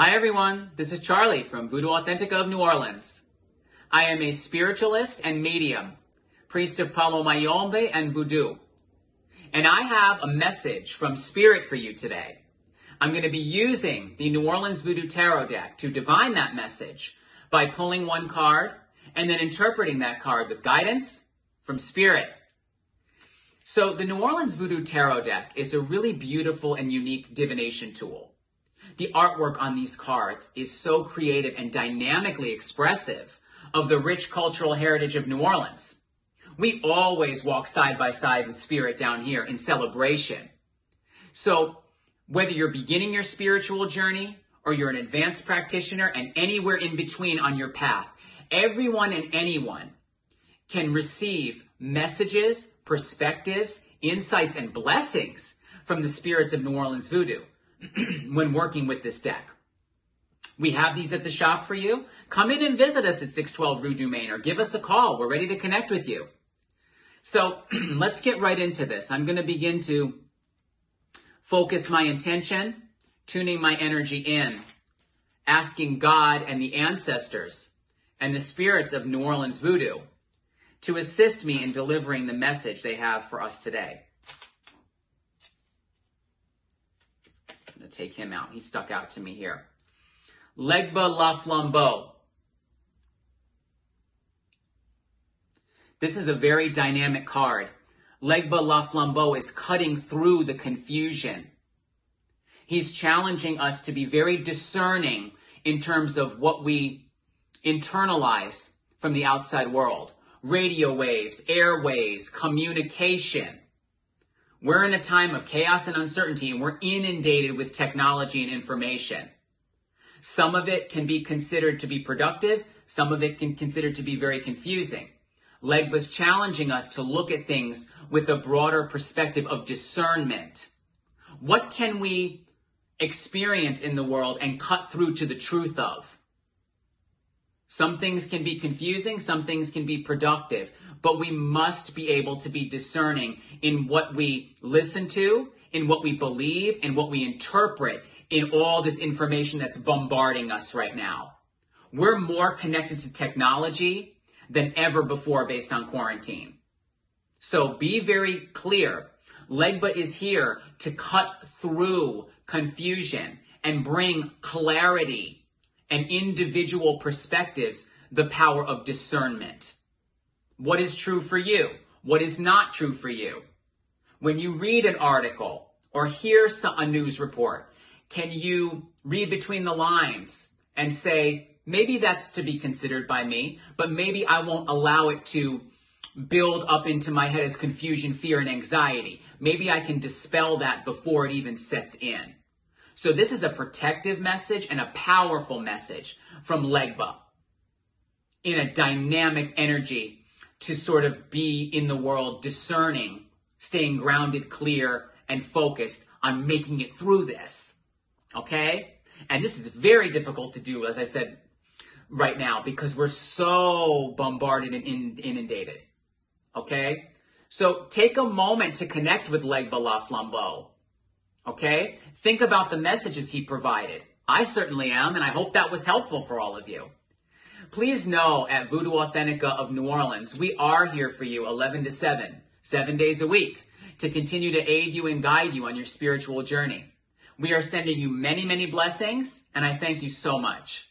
Hi everyone, this is Charlie from Voodoo Authentica of New Orleans. I am a spiritualist and medium, priest of Palo Mayombe and Voodoo. And I have a message from Spirit for you today. I'm going to be using the New Orleans Voodoo Tarot deck to divine that message by pulling one card and then interpreting that card with guidance from Spirit. So the New Orleans Voodoo Tarot deck is a really beautiful and unique divination tool. The artwork on these cards is so creative and dynamically expressive of the rich cultural heritage of New Orleans. We always walk side by side with spirit down here in celebration. So whether you're beginning your spiritual journey or you're an advanced practitioner and anywhere in between on your path, everyone and anyone can receive messages, perspectives, insights, and blessings from the spirits of New Orleans voodoo when working with this deck. We have these at the shop for you. Come in and visit us at 612 Rue Dumaine or give us a call. We're ready to connect with you. So let's get right into this. I'm going to begin to focus my intention, tuning my energy in, asking God and the ancestors and the spirits of New Orleans voodoo to assist me in delivering the message they have for us today. I'm going to take him out. He stuck out to me here. Legba La Flambeau. This is a very dynamic card. Legba La Flambeau is cutting through the confusion. He's challenging us to be very discerning in terms of what we internalize from the outside world. Radio waves, airways, communication. We're in a time of chaos and uncertainty and we're inundated with technology and information. Some of it can be considered to be productive. Some of it can considered to be very confusing. Legba's challenging us to look at things with a broader perspective of discernment. What can we experience in the world and cut through to the truth of? Some things can be confusing, some things can be productive, but we must be able to be discerning in what we listen to, in what we believe, in what we interpret, in all this information that's bombarding us right now. We're more connected to technology than ever before based on quarantine. So be very clear. Legba is here to cut through confusion and bring clarity and individual perspectives, the power of discernment. What is true for you? What is not true for you? When you read an article or hear a news report, can you read between the lines and say, maybe that's to be considered by me, but maybe I won't allow it to build up into my head as confusion, fear, and anxiety. Maybe I can dispel that before it even sets in. So this is a protective message and a powerful message from Legba in a dynamic energy to sort of be in the world discerning, staying grounded, clear, and focused on making it through this. Okay? And this is very difficult to do, as I said right now, because we're so bombarded and inundated. Okay? So take a moment to connect with Legba La Flambeau. Okay? Think about the messages he provided. I certainly am, and I hope that was helpful for all of you. Please know at Voodoo Authentica of New Orleans, we are here for you 11 to 7, seven days a week, to continue to aid you and guide you on your spiritual journey. We are sending you many, many blessings, and I thank you so much.